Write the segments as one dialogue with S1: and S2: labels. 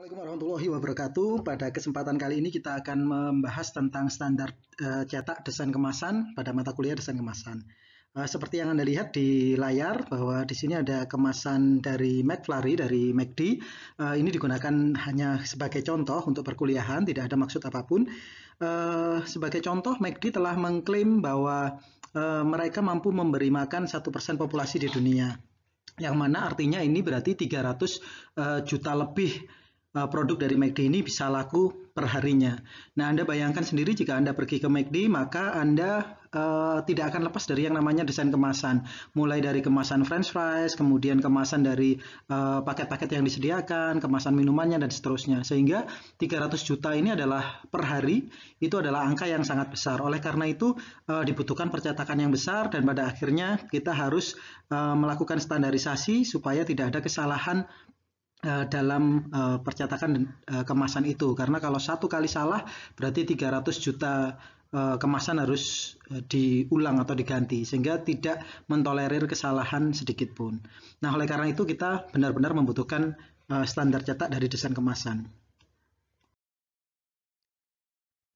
S1: Assalamualaikum warahmatullahi wabarakatuh. Pada kesempatan kali ini kita akan membahas tentang standar uh, cetak desain kemasan pada mata kuliah desain kemasan. Uh, seperti yang Anda lihat di layar bahwa di sini ada kemasan dari McFlurry dari McD. Uh, ini digunakan hanya sebagai contoh untuk perkuliahan, tidak ada maksud apa pun. Uh, sebagai contoh, McD telah mengklaim bahwa uh, mereka mampu memberi makan satu persen populasi di dunia yang mana artinya ini berarti 300 uh, juta lebih Eh, produk dari McD ini bisa laku perharinya. Nah, Anda bayangkan sendiri jika Anda pergi ke McD, maka Anda uh, tidak akan lepas dari yang namanya desain kemasan. Mulai dari kemasan french fries, kemudian kemasan dari eh, paket-paket yang disediakan, kemasan minumannya, dan seterusnya. Sehingga 300 juta ini adalah per hari, itu adalah angka yang sangat besar. Oleh karena itu, uh, dibutuhkan percetakan yang besar, dan pada akhirnya kita harus uh, melakukan standarisasi supaya tidak ada kesalahan Eh, dalam uh, percetakan uh, kemasan itu karena kalau satu kali salah berarti 300 juta kemasan harus diulang atau diganti sehingga tidak mentolerir kesalahan sedikit pun. Nah, oleh karena itu kita benar-benar membutuhkan uh, standar cetak dari desain kemasan.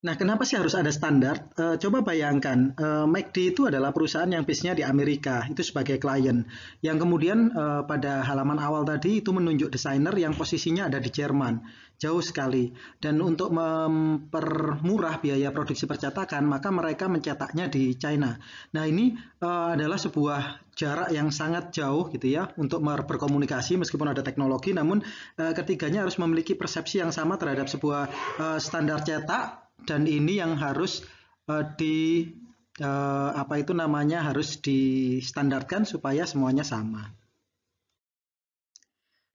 S1: Nah, kenapa sih harus ada standar? E, coba bayangkan, e, McD itu adalah perusahaan yang base-nya di Amerika, itu sebagai klien. Yang kemudian e, pada halaman awal tadi itu menunjuk desainer yang posisinya ada di Jerman, jauh sekali. Dan untuk mempermurah biaya produksi percetakan, maka mereka mencetaknya di China. Nah, ini e, adalah sebuah jarak yang sangat jauh gitu ya untuk berkomunikasi meskipun ada teknologi, namun e, ketiganya harus memiliki persepsi yang sama terhadap sebuah e, standar cetak dan ini yang harus uh, di uh, apa itu namanya harus distandarkan supaya semuanya sama.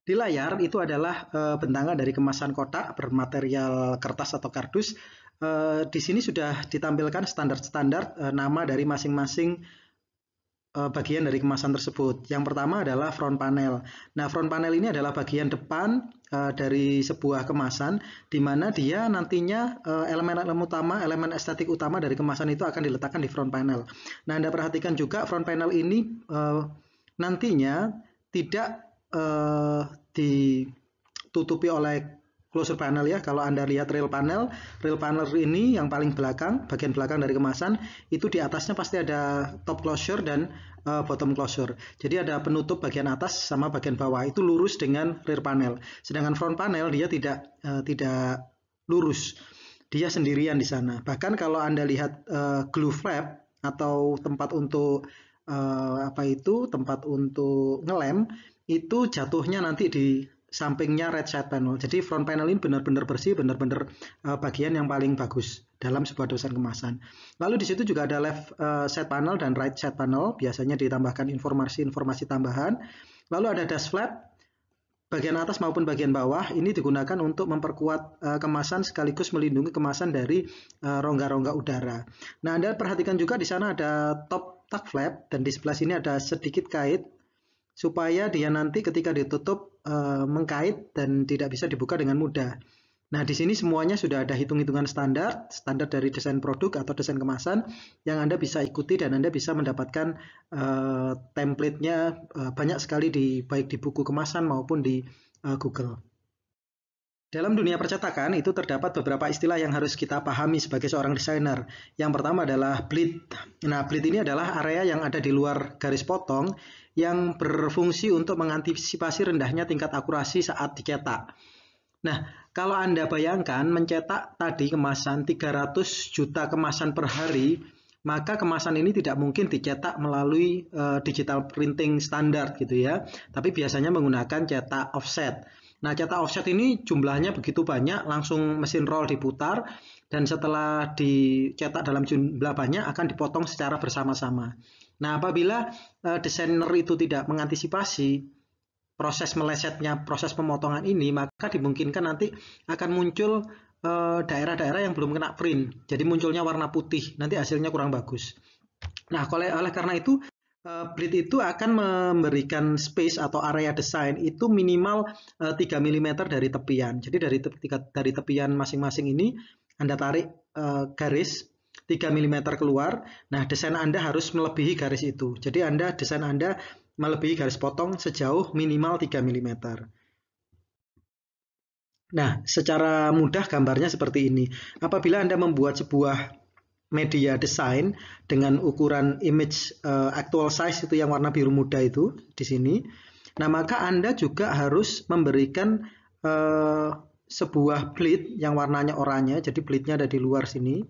S1: Di layar itu adalah uh, bentangan dari kemasan kotak bermaterial kertas atau kardus. Uh, di sini sudah ditampilkan standar-standar uh, nama dari masing-masing uh, bagian dari kemasan tersebut. Yang pertama adalah front panel. Nah, front panel ini adalah bagian depan uh, dari sebuah kemasan di mana dia nantinya uh, elemen-elemen utama, elemen estetik utama dari kemasan itu akan diletakkan di front panel. Nah, Anda perhatikan juga front panel ini uh, nantinya tidak ditutupi oleh closure panel ya. Kalau Anda lihat rail panel, rail panel ini yang paling belakang, bagian belakang dari kemasan, itu di atasnya pasti ada top closure dan uh, bottom closure. Jadi ada penutup bagian atas sama bagian bawah. Itu lurus dengan rear panel. Sedangkan front panel dia tidak uh, tidak lurus. Dia sendirian di sana. Bahkan kalau Anda lihat uh, glue flap atau tempat untuk uh, apa itu, tempat untuk ngelem, itu jatuhnya nanti di sampingnya red side panel. Jadi front panel ini benar-benar bersih, benar-benar uh, bagian yang paling bagus dalam sebuah dosen kemasan. Lalu di situ juga ada left uh, side panel dan right side panel, biasanya ditambahkan informasi-informasi tambahan. Lalu ada dash flap, bagian atas maupun bagian bawah ini digunakan untuk memperkuat uh, kemasan sekaligus melindungi kemasan dari rongga-rongga uh, udara. Nah, Anda perhatikan juga di sana ada top tuck flap dan di sebelah sini ada sedikit kait supaya dia nanti ketika ditutup e, mengkait dan tidak bisa dibuka dengan mudah. Nah, di sini semuanya sudah ada hitung-hitungan standar, standar dari desain produk atau desain kemasan yang Anda bisa ikuti dan Anda bisa mendapatkan e, template-nya e, banyak sekali di baik di buku kemasan maupun di e, Google. Dalam dunia percetakan itu terdapat beberapa istilah yang harus kita pahami sebagai seorang desainer. Yang pertama adalah bleed. Nah, bleed ini adalah area yang ada di luar garis potong yang berfungsi untuk mengantisipasi rendahnya tingkat akurasi saat dicetak. Nah, kalau Anda bayangkan mencetak tadi kemasan 300 juta kemasan per hari, maka kemasan ini tidak mungkin dicetak melalui uh, digital printing standar gitu ya, tapi biasanya menggunakan cetak offset. Nah, cetak offset ini jumlahnya begitu banyak, langsung mesin roll diputar, dan setelah dicetak dalam jumlah banyak akan dipotong secara bersama-sama. Nah, apabila uh, desainer itu tidak mengantisipasi proses melesetnya proses pemotongan ini, maka dimungkinkan nanti akan muncul eh, daerah-daerah yang belum kena print. Jadi munculnya warna putih, nanti hasilnya kurang bagus. Nah, oleh, oleh karena itu uh, bleed itu akan memberikan space atau area desain itu minimal uh, 3 mm dari tepian. Jadi dari te dari tepian masing-masing ini Anda tarik uh, garis 3 mm keluar. Nah, desain Anda harus melebihi garis itu. Jadi Anda desain Anda melebihi garis potong sejauh minimal 3 mm. Nah, secara mudah gambarnya seperti ini. Apabila Anda membuat sebuah media desain dengan ukuran image uh, actual size itu yang warna biru muda itu di sini, nah maka Anda juga harus memberikan uh, sebuah bleed yang warnanya oranye, jadi bleednya ada di luar sini.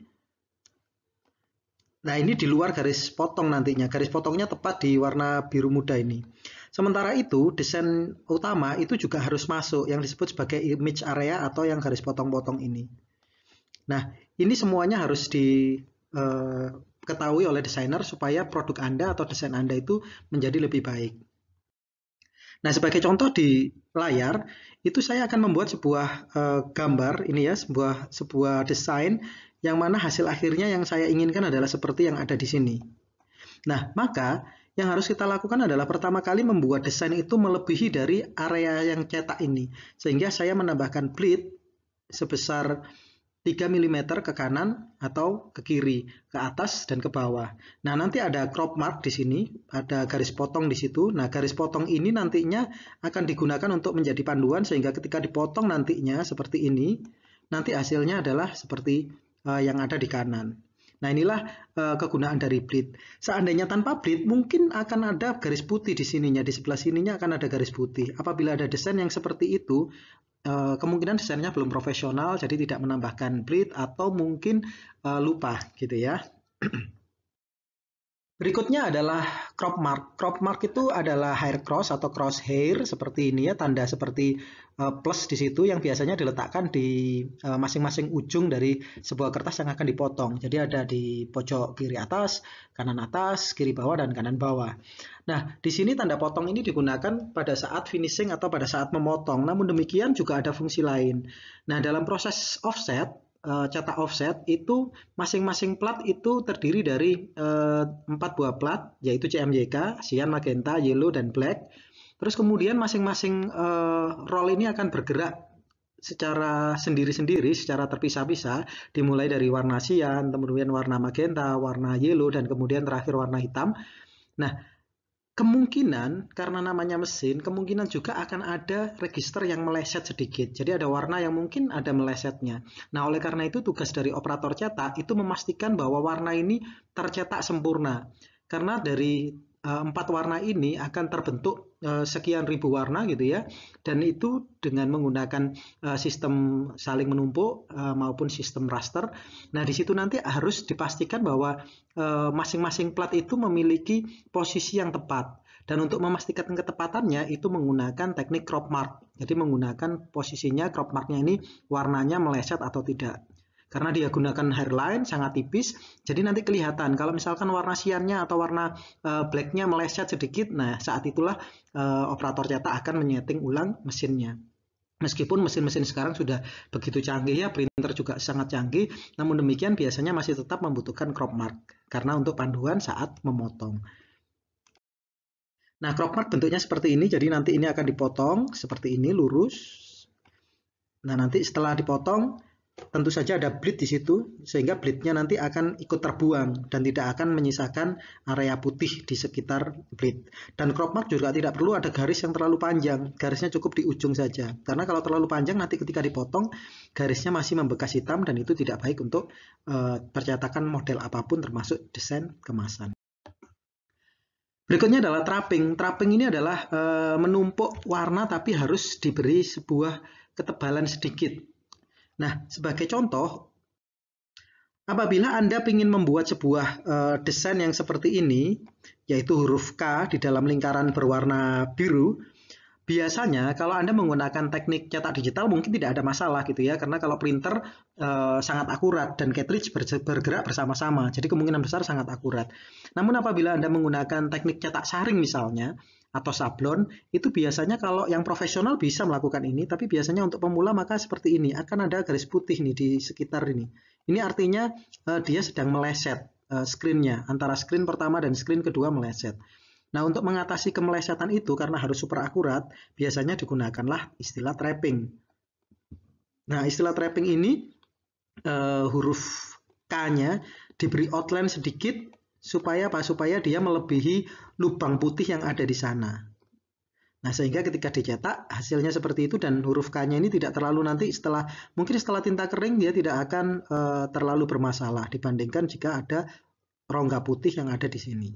S1: Nah ini di luar garis potong nantinya, garis potongnya tepat di warna biru muda ini. Sementara itu, desain utama itu juga harus masuk yang disebut sebagai image area atau yang garis potong-potong ini. Nah, ini semuanya harus diketahui eh, oleh desainer supaya produk Anda atau desain Anda itu menjadi lebih baik. Nah, sebagai contoh di layar, itu saya akan membuat sebuah uh, gambar ini ya, sebuah sebuah desain yang mana hasil akhirnya yang saya inginkan adalah seperti yang ada di sini. Nah, maka yang harus kita lakukan adalah pertama kali membuat desain itu melebihi dari area yang cetak ini. Sehingga saya menambahkan bleed sebesar 3 mm ke kanan atau ke kiri, ke atas dan ke bawah. Nah, nanti ada crop mark di sini, ada garis potong di situ. Nah, garis potong ini nantinya akan digunakan untuk menjadi panduan sehingga ketika dipotong nantinya seperti ini, nanti hasilnya adalah seperti uh, yang ada di kanan. Nah inilah uh, kegunaan dari bleed. Seandainya tanpa bleed mungkin akan ada garis putih di sininya, di sebelah sininya akan ada garis putih. Apabila ada desain yang seperti itu, uh, kemungkinan desainnya belum profesional, jadi tidak menambahkan bleed atau mungkin uh, lupa gitu ya. Berikutnya adalah crop mark. Crop mark itu adalah hair cross atau cross hair seperti ini ya, tanda seperti uh, plus di situ yang biasanya diletakkan di uh, masing-masing ujung dari sebuah kertas yang akan dipotong. Jadi ada di pojok kiri atas, kanan atas, kiri bawah dan kanan bawah. Nah, di sini tanda potong ini digunakan pada saat finishing atau pada saat memotong. Namun demikian juga ada fungsi lain. Nah, dalam proses offset uh, cetak offset itu masing-masing plat itu terdiri dari uh, empat buah plat yaitu CMYK, cyan, magenta, yellow dan black. Terus kemudian masing-masing uh, roll ini akan bergerak secara sendiri-sendiri, secara terpisah-pisah, dimulai dari warna cyan, kemudian warna magenta, warna yellow, dan kemudian terakhir warna hitam. Nah, kemungkinan karena namanya mesin kemungkinan juga akan ada register yang meleset sedikit. Jadi ada warna yang mungkin ada melesetnya. Nah oleh karena itu tugas dari operator cetak itu memastikan bahwa warna ini tercetak sempurna. Karena dari uh, empat warna ini akan terbentuk uh, sekian ribu warna gitu ya. Dan itu dengan menggunakan uh, sistem saling menumpuk uh, maupun sistem raster. Nah di situ nanti harus dipastikan bahwa masing-masing plat itu memiliki posisi yang tepat. Dan untuk memastikan ketepatannya itu menggunakan teknik crop mark. Jadi menggunakan posisinya crop marknya ini warnanya meleset atau tidak karena dia gunakan hairline sangat tipis jadi nanti kelihatan kalau misalkan warna cyannya atau warna uh, blacknya meleset sedikit nah saat itulah uh, operator cetak akan menyeting ulang mesinnya Meskipun mesin-mesin sekarang sudah begitu canggih ya, printer juga sangat canggih, namun demikian biasanya masih tetap membutuhkan crop mark karena untuk panduan saat memotong. Nah, crop mark bentuknya seperti ini, jadi nanti ini akan dipotong seperti ini lurus. Nah, nanti setelah dipotong, tentu saja ada bleed di situ sehingga bleednya nanti akan ikut terbuang dan tidak akan menyisakan area putih di sekitar bleed. Dan crop mark juga tidak perlu ada garis yang terlalu panjang. Garisnya cukup di ujung saja. Karena kalau terlalu panjang nanti ketika dipotong garisnya masih membekas hitam dan itu tidak baik untuk uh, percetakan model apa pun termasuk desain kemasan. Berikutnya adalah trapping. Trapping ini adalah e, menumpuk warna tapi harus diberi sebuah ketebalan sedikit Nah, sebagai contoh, apabila Anda ingin membuat sebuah uh, desain yang seperti ini, yaitu huruf K di dalam lingkaran berwarna biru, biasanya kalau Anda menggunakan teknik cetak digital mungkin tidak ada masalah gitu ya, karena kalau printer uh, sangat akurat dan cartridge bergerak bersama-sama, jadi kemungkinan besar sangat akurat. Namun apabila Anda menggunakan teknik cetak saring misalnya, atau sablon itu biasanya kalau yang profesional bisa melakukan ini tapi biasanya untuk pemula maka seperti ini akan ada garis putih nih di sekitar ini. Ini artinya uh, dia sedang meleset uh, screennya antara screen pertama dan screen kedua meleset. Nah untuk mengatasi kemelesetan itu karena harus super akurat biasanya digunakanlah istilah trapping. Nah istilah trapping ini uh, huruf K-nya diberi outline sedikit supaya apa? Supaya dia melebihi lubang putih yang ada di sana. Nah, sehingga ketika dicetak hasilnya seperti itu dan huruf K-nya ini tidak terlalu nanti setelah mungkin setelah tinta kering dia tidak akan uh, terlalu bermasalah dibandingkan jika ada rongga putih yang ada di sini.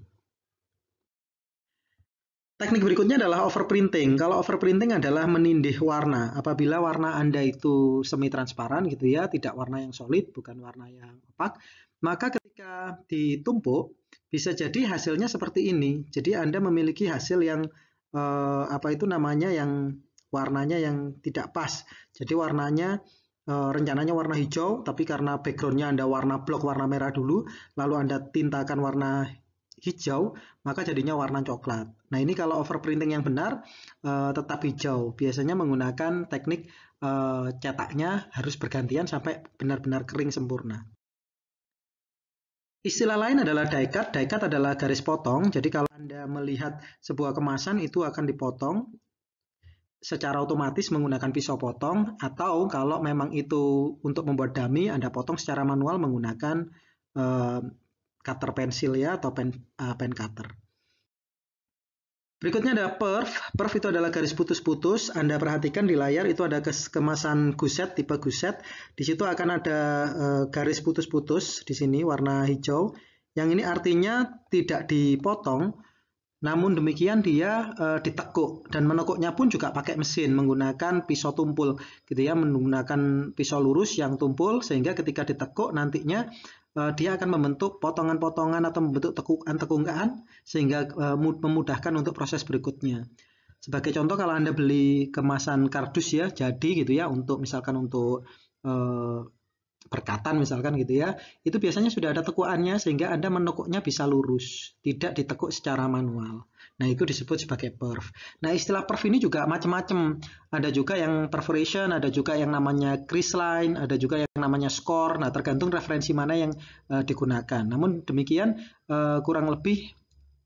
S1: Teknik berikutnya adalah overprinting. Kalau overprinting adalah menindih warna. Apabila warna Anda itu semi transparan gitu ya, tidak warna yang solid, bukan warna yang opak, maka ketika ditumpuk bisa jadi hasilnya seperti ini. Jadi Anda memiliki hasil yang eh, apa itu namanya yang warnanya yang tidak pas. Jadi warnanya eh, rencananya warna hijau, tapi karena backgroundnya Anda warna blok warna merah dulu, lalu Anda tintakan warna hijau, maka jadinya warna coklat. Nah ini kalau overprinting yang benar eh, tetap hijau. Biasanya menggunakan teknik eh, cetaknya harus bergantian sampai benar-benar kering sempurna. Istilah lain adalah. Die cut adalah garis potong. Jadi kalau Anda melihat sebuah kemasan itu akan dipotong secara otomatis menggunakan pisau potong atau kalau memang itu untuk membuat dummy Anda potong secara manual menggunakan uh, cutter pensil ya atau pen, uh, pen cutter. Berikutnya ada perf. Perf itu adalah garis putus-putus. Anda perhatikan di layar itu ada kemasan guset tipe guset. Di situ akan ada uh, garis putus-putus di sini warna hijau. Yang ini artinya tidak dipotong, namun demikian dia uh, ditekuk dan menekuknya pun juga pakai mesin menggunakan pisau tumpul gitu ya, menggunakan pisau lurus yang tumpul sehingga ketika ditekuk nantinya dia akan membentuk potongan-potongan atau membentuk tekukan-tekukan sehingga uh, memudahkan untuk proses berikutnya. Sebagai contoh kalau Anda beli kemasan kardus ya jadi gitu ya untuk misalkan untuk uh, perkatan misalkan gitu ya, itu biasanya sudah ada tekuannya sehingga Anda menekuknya bisa lurus, tidak ditekuk secara manual. Nah, itu disebut sebagai perf. Nah, istilah perf ini juga macam-macam. Ada juga yang perforation, ada juga yang namanya crease line, ada juga yang namanya score. Nah, tergantung referensi mana yang uh, digunakan. Namun demikian uh, kurang lebih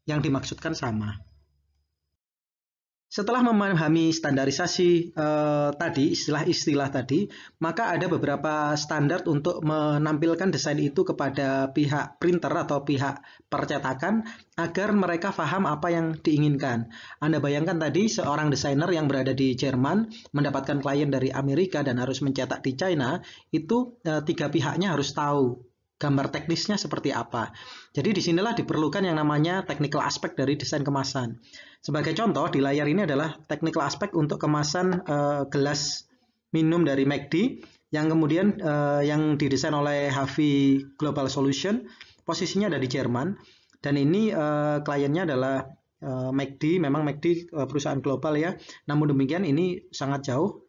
S1: yang dimaksudkan sama. Setelah memahami standarisasi eh, tadi, istilah-istilah tadi, maka ada beberapa standar untuk menampilkan desain itu kepada pihak printer atau pihak percetakan agar mereka paham apa yang diinginkan. Anda bayangkan tadi seorang desainer yang berada di Jerman mendapatkan klien dari Amerika dan harus mencetak di China, itu eh, tiga pihaknya harus tahu gambar teknisnya seperti apa. Jadi di sinilah diperlukan yang namanya technical aspek dari desain kemasan. Sebagai contoh, di layar ini adalah technical aspek untuk kemasan uh, gelas minum dari McD yang kemudian uh, yang didesain oleh Havi Global Solution. Posisinya ada di Jerman dan ini uh, kliennya adalah McD. Memang McD perusahaan global ya. Namun demikian ini sangat jauh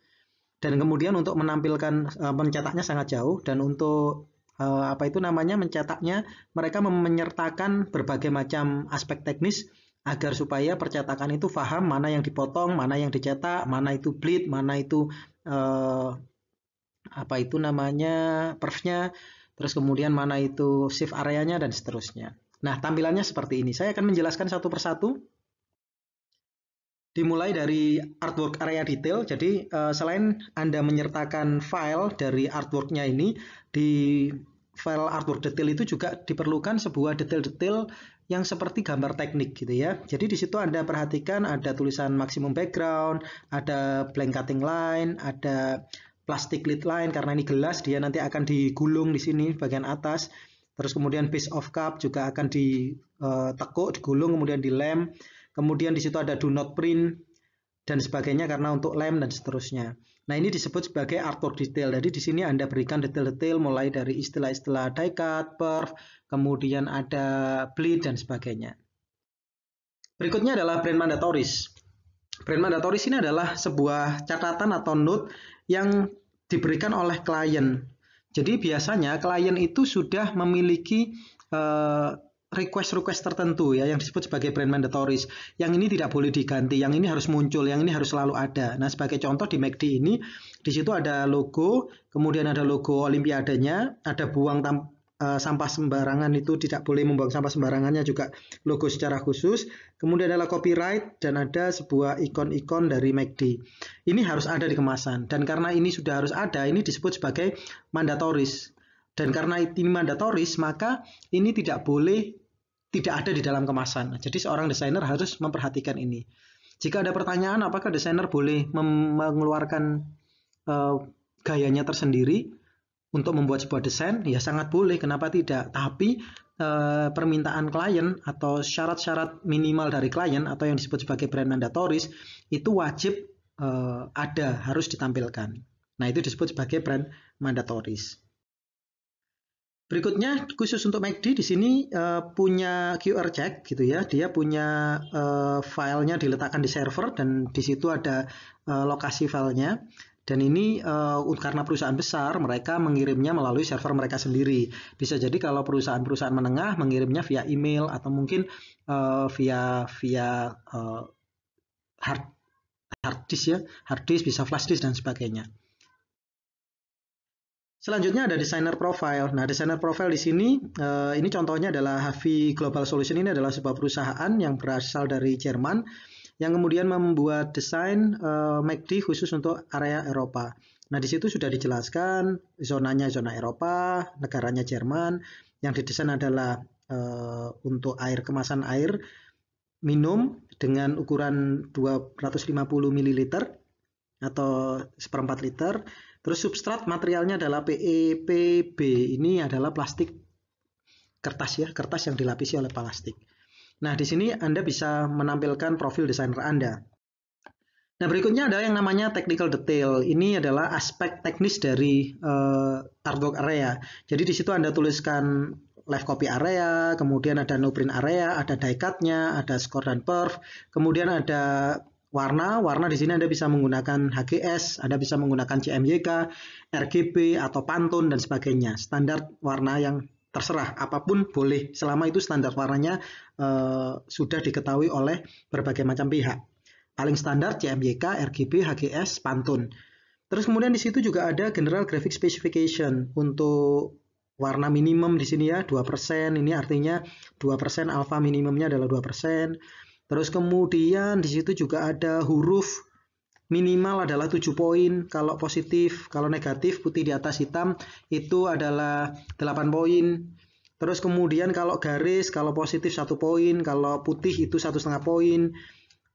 S1: dan kemudian untuk menampilkan mencetaknya sangat jauh dan untuk uh, apa itu namanya mencetaknya mereka menyertakan berbagai macam aspek teknis agar supaya percetakan itu paham mana yang dipotong, mana yang dicetak, mana itu bleed, mana itu eh, apa itu namanya perfnya, terus kemudian mana itu shift areanya dan seterusnya. Nah, tampilannya seperti ini. Saya akan menjelaskan satu persatu. Dimulai dari artwork area detail. Jadi eh, selain Anda menyertakan file dari artworknya ini di file artwork detail itu juga diperlukan sebuah detail-detail yang seperti gambar teknik gitu ya. Jadi di situ Anda perhatikan ada tulisan maksimum background, ada blank cutting line, ada plastic lid line karena ini gelas dia nanti akan digulung di sini bagian atas. Terus kemudian base of cup juga akan ditekuk, eh, digulung kemudian dilem. Kemudian di situ ada do not print dan sebagainya karena untuk lem dan seterusnya. Nah, ini disebut sebagai artwork detail. Jadi di sini Anda berikan detail-detail mulai dari istilah-istilah die cut, perf, kemudian ada bleed dan sebagainya. Berikutnya adalah brand mandatoris. Brand mandatoris ini adalah sebuah catatan atau note yang diberikan oleh klien. Jadi biasanya klien itu sudah memiliki uh, request-request tertentu ya yang disebut sebagai brand mandatories. Yang ini tidak boleh diganti, yang ini harus muncul, yang ini harus selalu ada. Nah, sebagai contoh di McD ini di situ ada logo, kemudian ada logo olimpiadanya, ada buang tam, uh, sampah sembarangan itu tidak boleh membuang sampah sembarangannya juga logo secara khusus. Kemudian adalah copyright dan ada sebuah ikon-ikon dari McD. Ini harus ada di kemasan dan karena ini sudah harus ada, ini disebut sebagai mandatoris. Dan karena ini mandatoris, maka ini tidak boleh tidak ada di dalam kemasan. Jadi seorang desainer harus memperhatikan ini. Jika ada pertanyaan apakah desainer boleh mengeluarkan uh, gayanya tersendiri untuk membuat sebuah desain, ya sangat boleh, kenapa tidak? Tapi uh, permintaan klien atau syarat-syarat minimal dari klien atau yang disebut sebagai brand mandatoris itu wajib uh, ada, harus ditampilkan. Nah, itu disebut sebagai brand mandatoris. Berikutnya khusus untuk MACD di sini uh, punya QR check gitu ya. Dia punya uh, filenya diletakkan di server dan di situ ada uh, lokasi filenya. Dan ini uh, karena perusahaan besar, mereka mengirimnya melalui server mereka sendiri. Bisa jadi kalau perusahaan-perusahaan menengah mengirimnya via email atau mungkin uh, via via uh, hard hard disk ya, hard disk bisa flash disk dan sebagainya. Selanjutnya ada designer profile. Nah, designer profile di sini, uh, ini contohnya adalah Havi Global Solution. Ini adalah sebuah perusahaan yang berasal dari Jerman yang kemudian membuat desain uh, MACD khusus untuk area Eropa. Nah, di situ sudah dijelaskan zonanya zona Eropa, negaranya Jerman. Yang didesain adalah uh, untuk air kemasan air minum dengan ukuran 250 ml atau seperempat liter Terus substrat materialnya adalah PEPB. Ini adalah plastik kertas ya, kertas yang dilapisi oleh plastik. Nah, di sini Anda bisa menampilkan profil desainer Anda. Nah, berikutnya ada yang namanya technical detail. Ini adalah aspek teknis dari uh, artwork area. Jadi di situ Anda tuliskan live copy area, kemudian ada no print area, ada die cut-nya, ada score dan perf, kemudian ada warna. Warna di sini Anda bisa menggunakan HGS, Anda bisa menggunakan CMYK, RGB atau Pantone dan sebagainya. Standar warna yang terserah apa pun boleh selama itu standar warnanya uh, sudah diketahui oleh berbagai macam pihak. Paling standar CMYK, RGB, HGS, Pantone. Terus kemudian di situ juga ada General Graphic Specification untuk warna minimum di sini ya 2%. Ini artinya 2% alpha minimumnya adalah 2%. Terus kemudian di situ juga ada huruf minimal adalah 7 poin kalau positif, kalau negatif putih di atas hitam itu adalah 8 poin. Terus kemudian kalau garis, kalau positif 1 poin, kalau putih itu satu setengah poin.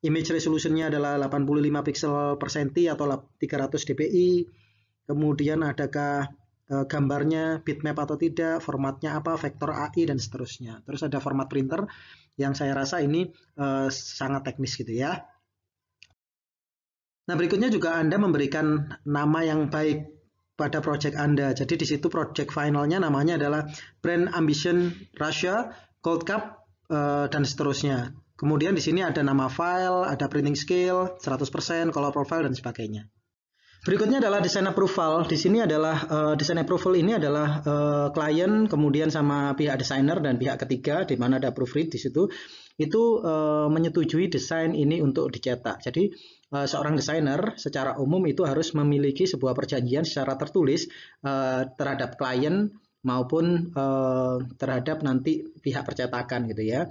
S1: Image resolutionnya adalah 85 pixel per senti atau 300 dpi. Kemudian adakah gambarnya bitmap atau tidak, formatnya apa, vektor AI dan seterusnya. Terus ada format printer yang saya rasa ini uh, sangat teknis gitu ya. Nah, berikutnya juga Anda memberikan nama yang baik pada project Anda. Jadi di situ project finalnya namanya adalah Brand Ambition Russia, Gold Cup, uh, dan seterusnya. Kemudian di sini ada nama file, ada printing scale, 100%, color profile, dan sebagainya. Berikutnya adalah desain approval. Di sini adalah uh, desain approval ini adalah uh, klien kemudian sama pihak desainer dan pihak ketiga di mana ada proofread di situ itu uh, menyetujui desain ini untuk dicetak. Jadi uh, seorang desainer secara umum itu harus memiliki sebuah perjanjian secara tertulis uh, terhadap klien maupun uh, terhadap nanti pihak percetakan gitu ya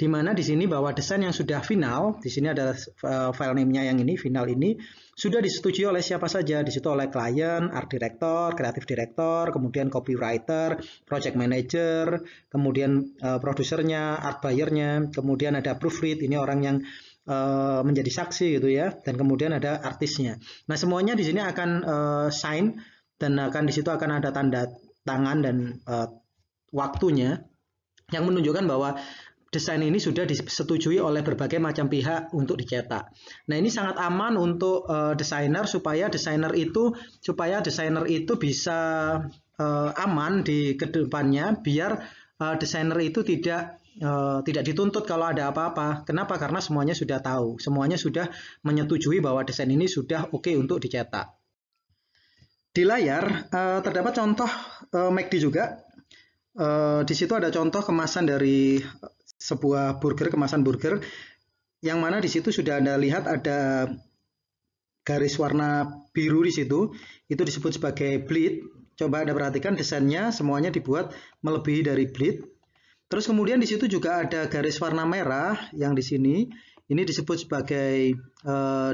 S1: di mana di sini bahwa desain yang sudah final, di sini ada uh, file name-nya yang ini, final ini, sudah disetujui oleh siapa saja. Di situ oleh klien, art director, creative director, kemudian copywriter, project manager, kemudian uh, produsernya, art buyer-nya, kemudian ada proofread, ini orang yang uh, menjadi saksi gitu ya, dan kemudian ada artisnya. Nah semuanya di sini akan uh, sign dan akan di situ akan ada tanda tangan dan uh, waktunya yang menunjukkan bahwa desain ini sudah disetujui oleh berbagai macam pihak untuk dicetak. Nah, ini sangat aman untuk uh, desainer supaya desainer itu supaya desainer itu bisa uh, aman di ke depannya biar uh, desainer itu tidak uh, tidak dituntut kalau ada apa-apa. Kenapa? Karena semuanya sudah tahu, semuanya sudah menyetujui bahwa desain ini sudah oke okay untuk dicetak. Di layar uh, terdapat contoh uh, MACD juga. Uh, di situ ada contoh kemasan dari sebuah burger kemasan burger yang mana di situ sudah Anda lihat ada garis warna biru di situ. Itu disebut sebagai bleed. Coba Anda perhatikan desainnya semuanya dibuat melebihi dari bleed. Terus kemudian di situ juga ada garis warna merah yang di sini. Ini disebut sebagai uh,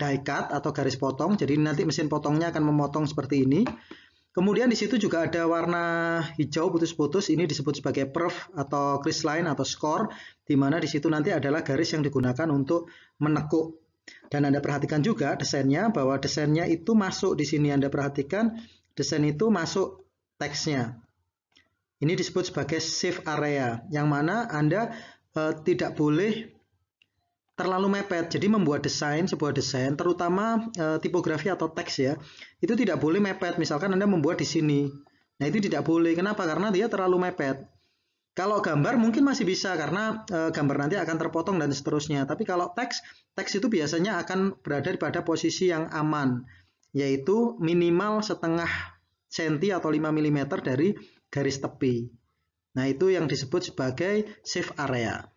S1: die cut atau garis potong. Jadi nanti mesin potongnya akan memotong seperti ini Kemudian di situ juga ada warna hijau putus-putus, ini disebut sebagai perf atau line atau score, di mana di situ nanti adalah garis yang digunakan untuk menekuk. Dan Anda perhatikan juga desainnya, bahwa desainnya itu masuk di sini. Anda perhatikan desain itu masuk teksnya. Ini disebut sebagai safe area, yang mana Anda e, tidak boleh terlalu mepet. Jadi membuat desain, sebuah desain, terutama e, tipografi atau teks ya, itu tidak boleh mepet. Misalkan Anda membuat di sini. Nah, itu tidak boleh. Kenapa? Karena dia terlalu mepet. Kalau gambar mungkin masih bisa karena e, gambar nanti akan terpotong dan seterusnya. Tapi kalau teks, teks itu biasanya akan berada pada posisi yang aman, yaitu minimal setengah senti atau 5 mm dari garis tepi. Nah, itu yang disebut sebagai safe area.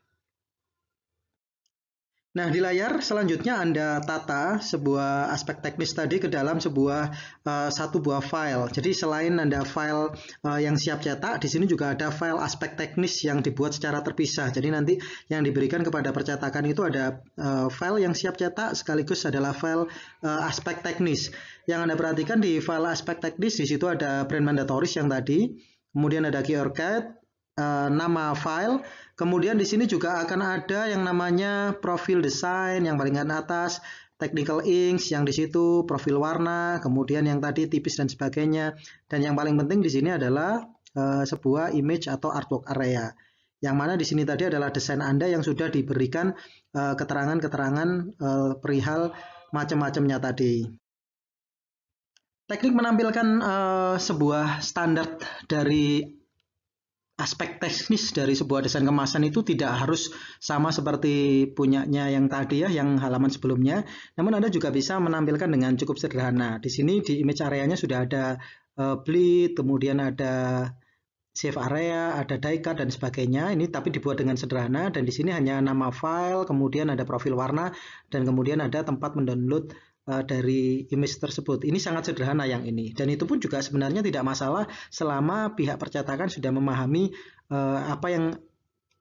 S1: Nah, di layar selanjutnya Anda tata sebuah aspek teknis tadi ke dalam sebuah uh, satu buah file. Jadi selain Anda file uh, yang siap cetak, di sini juga ada file aspek teknis yang dibuat secara terpisah. Jadi nanti yang diberikan kepada percetakan itu ada uh, file yang siap cetak sekaligus adalah file uh, aspek teknis. Yang Anda perhatikan di file aspek teknis di situ ada brand mandatoris yang tadi, kemudian ada key orchid, uh, nama file Kemudian di sini juga akan ada yang namanya profil desain yang paling atas, technical inks yang di situ, profil warna, kemudian yang tadi tipis dan sebagainya. Dan yang paling penting di sini adalah uh, sebuah image atau artwork area. Yang mana di sini tadi adalah desain Anda yang sudah diberikan eh, keterangan-keterangan uh, perihal macam-macamnya tadi. Teknik menampilkan uh, sebuah standar dari aspek teknis dari sebuah desain kemasan itu tidak harus sama seperti punyanya yang tadi ya, yang halaman sebelumnya. Namun Anda juga bisa menampilkan dengan cukup sederhana. Di sini di image areanya sudah ada uh, bleed, kemudian ada save area, ada die cut dan sebagainya. Ini tapi dibuat dengan sederhana dan di sini hanya nama file, kemudian ada profil warna dan kemudian ada tempat mendownload uh, dari image tersebut. Ini sangat sederhana yang ini. Dan itu pun juga sebenarnya tidak masalah selama pihak percetakan sudah memahami uh, apa yang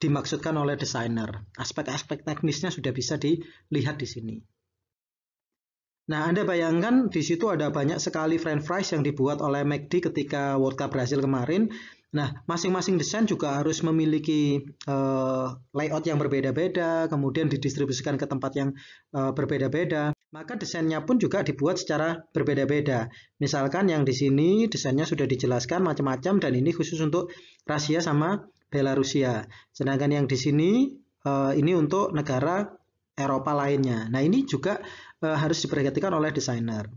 S1: dimaksudkan oleh desainer. Aspek-aspek teknisnya sudah bisa dilihat di sini. Nah, Anda bayangkan di situ ada banyak sekali french fries yang dibuat oleh McD ketika World Cup Brazil kemarin Nah, masing-masing desain juga harus memiliki uh, layout yang berbeda-beda, kemudian didistribusikan ke tempat yang uh, berbeda-beda. Maka desainnya pun juga dibuat secara berbeda-beda. Misalkan yang di sini desainnya sudah dijelaskan macam-macam dan ini khusus untuk Rusia sama Belarusia. Sedangkan yang di sini uh, ini untuk negara Eropa lainnya. Nah, ini juga uh, harus diperhatikan oleh desainer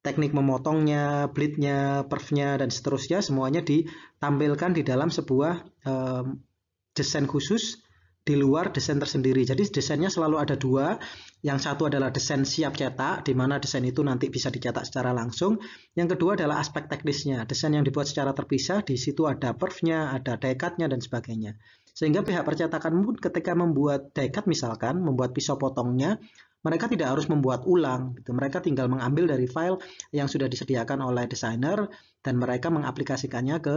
S1: teknik memotongnya, bleednya, perfnya, dan seterusnya semuanya ditampilkan di dalam sebuah um, desain khusus di luar desain tersendiri. Jadi desainnya selalu ada dua. Yang satu adalah desain siap cetak, di mana desain itu nanti bisa dicetak secara langsung. Yang kedua adalah aspek teknisnya. Desain yang dibuat secara terpisah, di situ ada perfnya, ada die-cutnya, dan sebagainya. Sehingga pihak percetakan pun ketika membuat die-cut misalkan, membuat pisau potongnya, mereka tidak harus membuat ulang. Gitu. Mereka tinggal mengambil dari file yang sudah disediakan oleh desainer dan mereka mengaplikasikannya ke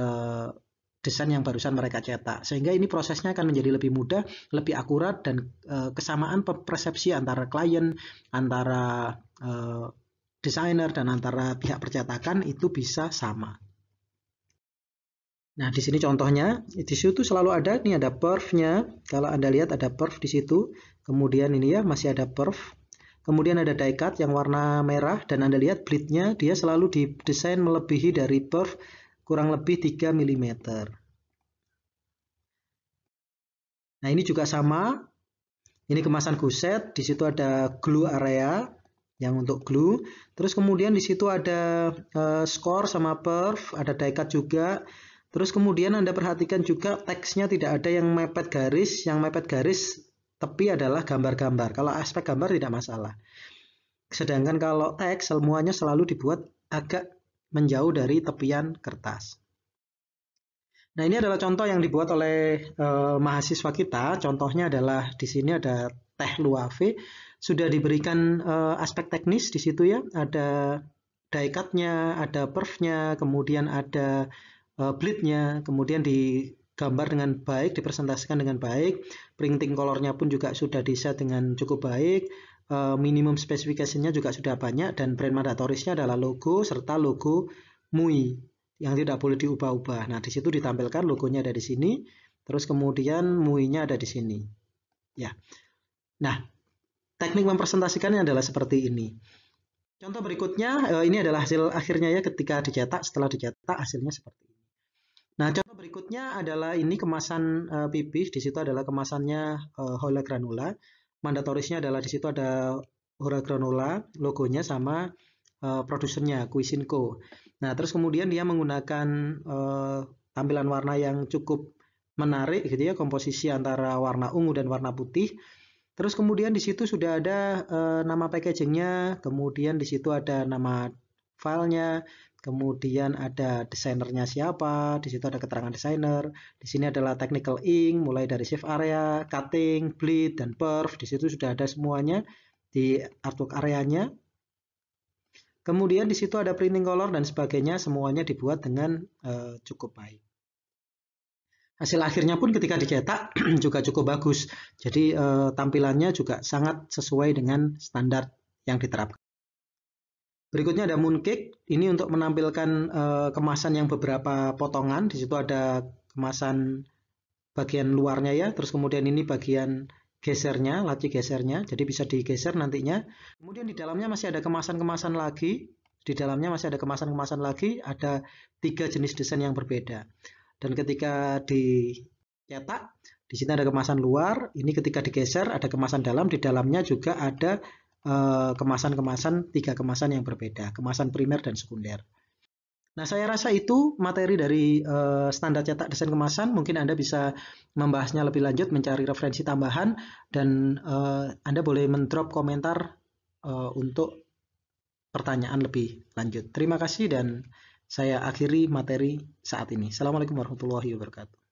S1: uh, desain yang barusan mereka cetak. Sehingga ini prosesnya akan menjadi lebih mudah, lebih akurat dan uh, kesamaan persepsi antara klien, antara uh, desainer dan antara pihak percetakan itu bisa sama. Nah, di sini contohnya, di situ selalu ada, ini ada perfnya. Kalau Anda lihat ada perf di situ. Kemudian ini ya, masih ada perf. Kemudian ada die cut yang warna merah. Dan Anda lihat bleednya, dia selalu didesain melebihi dari perf kurang lebih 3 mm. Nah, ini juga sama. Ini kemasan guset. Di situ ada glue area yang untuk glue. Terus kemudian di situ ada uh, score sama perf, ada die cut juga. Terus kemudian Anda perhatikan juga teksnya tidak ada yang mepet garis, yang mepet garis tepi adalah gambar-gambar. Kalau aspek gambar tidak masalah. Sedangkan kalau teks semuanya selalu dibuat agak menjauh dari tepian kertas. Nah, ini adalah contoh yang dibuat oleh eh, mahasiswa kita. Contohnya adalah di sini ada teh luafe sudah diberikan eh, aspek teknis di situ ya. Ada die cut-nya, ada perfnya, kemudian ada uh, bleednya, kemudian digambar dengan baik, dipresentasikan dengan baik, printing colornya pun juga sudah diset dengan cukup baik, uh, minimum spesifikasinya juga sudah banyak dan brand mandatorisnya adalah logo serta logo MUI yang tidak boleh diubah-ubah. Nah, di situ ditampilkan logonya ada di sini, terus kemudian MUI-nya ada di sini. Ya. Nah, teknik mempresentasikannya adalah seperti ini. Contoh berikutnya, uh, ini adalah hasil akhirnya ya ketika dicetak, setelah dicetak hasilnya seperti ini. Nah, contoh berikutnya adalah ini kemasan uh, pipih, di situ adalah kemasannya Hola Granula. Mandatorisnya adalah di situ ada Hola Granula, logonya sama uh, produsernya Cuisinco. Nah, terus kemudian dia menggunakan uh, tampilan warna yang cukup menarik gitu ya, komposisi antara warna ungu dan warna putih. Terus kemudian di situ sudah ada uh, nama packagingnya, kemudian di situ ada nama filenya, kemudian ada desainernya siapa, di situ ada keterangan desainer, di sini adalah technical ink, mulai dari shift area, cutting, bleed, dan perf, di situ sudah ada semuanya di artwork areanya. Kemudian di situ ada printing color dan sebagainya, semuanya dibuat dengan uh, cukup baik. Hasil akhirnya pun ketika dicetak juga cukup bagus, jadi uh, tampilannya juga sangat sesuai dengan standar yang diterapkan. Berikutnya ada mooncake. Ini untuk menampilkan uh, kemasan yang beberapa potongan. Di situ ada kemasan bagian luarnya ya. Terus kemudian ini bagian gesernya, laci gesernya. Jadi bisa digeser nantinya. Kemudian di dalamnya masih ada kemasan-kemasan lagi. Di dalamnya masih ada kemasan-kemasan lagi. Ada tiga jenis desain yang berbeda. Dan ketika dicetak, di sini ada kemasan luar. Ini ketika digeser ada kemasan dalam. Di dalamnya juga ada kemasan-kemasan tiga kemasan yang berbeda, kemasan primer dan sekunder. Nah, saya rasa itu materi dari uh, standar cetak desain kemasan. Mungkin Anda bisa membahasnya lebih lanjut, mencari referensi tambahan, dan uh, Anda boleh mendrop komentar uh, untuk pertanyaan lebih lanjut. Terima kasih dan saya akhiri materi saat ini. Assalamualaikum warahmatullahi wabarakatuh.